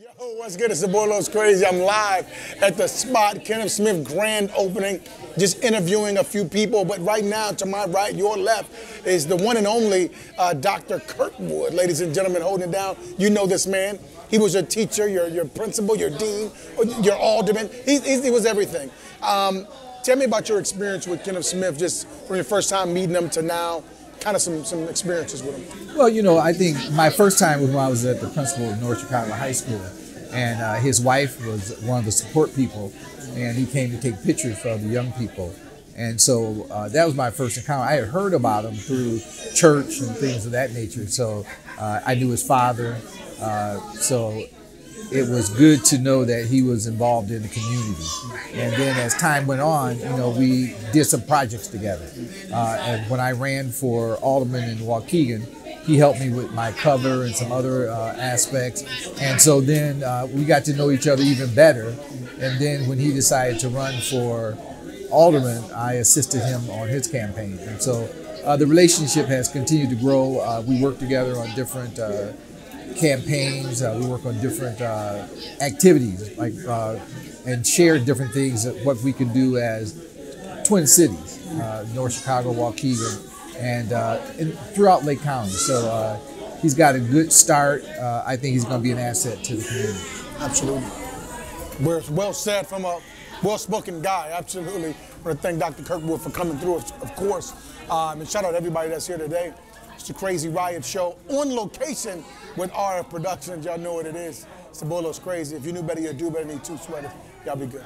Yo, what's good? It's the boy Loves Crazy. I'm live at the spot, Kenneth Smith grand opening, just interviewing a few people. But right now, to my right, your left, is the one and only uh, Dr. Kirkwood. Ladies and gentlemen, holding it down. You know this man. He was your teacher, your, your principal, your dean, your alderman. He, he, he was everything. Um, tell me about your experience with Kenneth Smith, just from your first time meeting him to now kind of some, some experiences with him? Well, you know, I think my first time was when I was at the principal of North Chicago High School, and uh, his wife was one of the support people, and he came to take pictures for the young people. And so uh, that was my first encounter. I had heard about him through church and things of that nature. So uh, I knew his father. Uh, so it was good to know that he was involved in the community. And then as time went on, you know, we did some projects together. Uh, and when I ran for alderman in Waukegan, he helped me with my cover and some other uh, aspects. And so then uh, we got to know each other even better. And then when he decided to run for alderman, I assisted him on his campaign. And so uh, the relationship has continued to grow. Uh, we work together on different uh, campaigns. Uh, we work on different uh, activities, like uh, and share different things what we can do as Twin Cities, North Chicago, Waukegan, and, and throughout Lake County. So he's got a good start. I think he's going to be an asset to the community. Absolutely. Well, well said from a well-spoken guy. Absolutely. I want to thank Dr. Kirkwood for coming through, us, of course. Um, and shout out everybody that's here today. It's the Crazy Riot Show on location with RF Productions. Y'all know what it is. It's Crazy. If you knew better, you'd do better. Need two sweaters. Y'all be good.